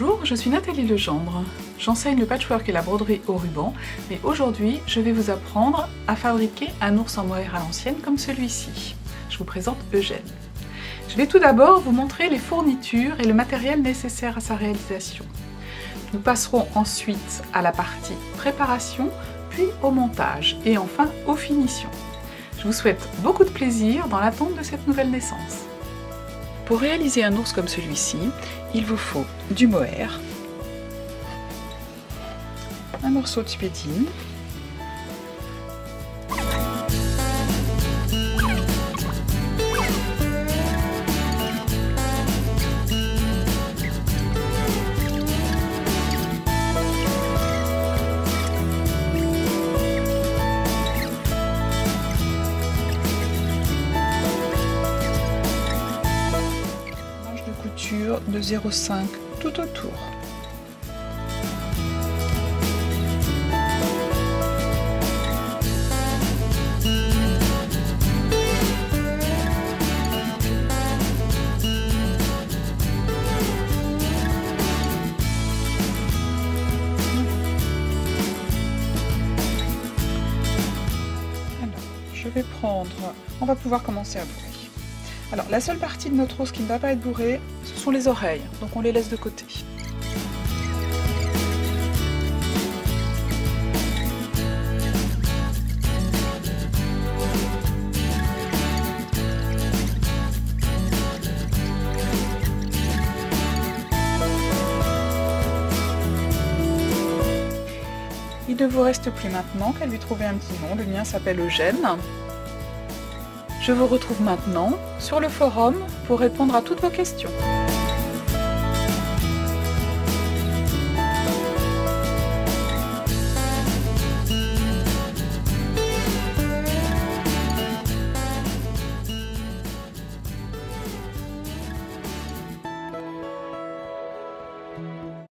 Bonjour, je suis Nathalie Legendre. J'enseigne le patchwork et la broderie au ruban, mais aujourd'hui je vais vous apprendre à fabriquer un ours en mohair à l'ancienne comme celui-ci. Je vous présente Eugène. Je vais tout d'abord vous montrer les fournitures et le matériel nécessaire à sa réalisation. Nous passerons ensuite à la partie préparation, puis au montage et enfin aux finitions. Je vous souhaite beaucoup de plaisir dans l'attente de cette nouvelle naissance. Pour réaliser un ours comme celui-ci, il vous faut du mohair, un morceau de spédine, de 0,5 tout autour. je vais prendre, on va pouvoir commencer à bourrer. Alors la seule partie de notre os qui ne va pas être bourrée, ce sont les oreilles, donc on les laisse de côté. Il ne vous reste plus maintenant qu'à lui trouver un petit nom. Le mien s'appelle Eugène. Je vous retrouve maintenant sur le forum pour répondre à toutes vos questions.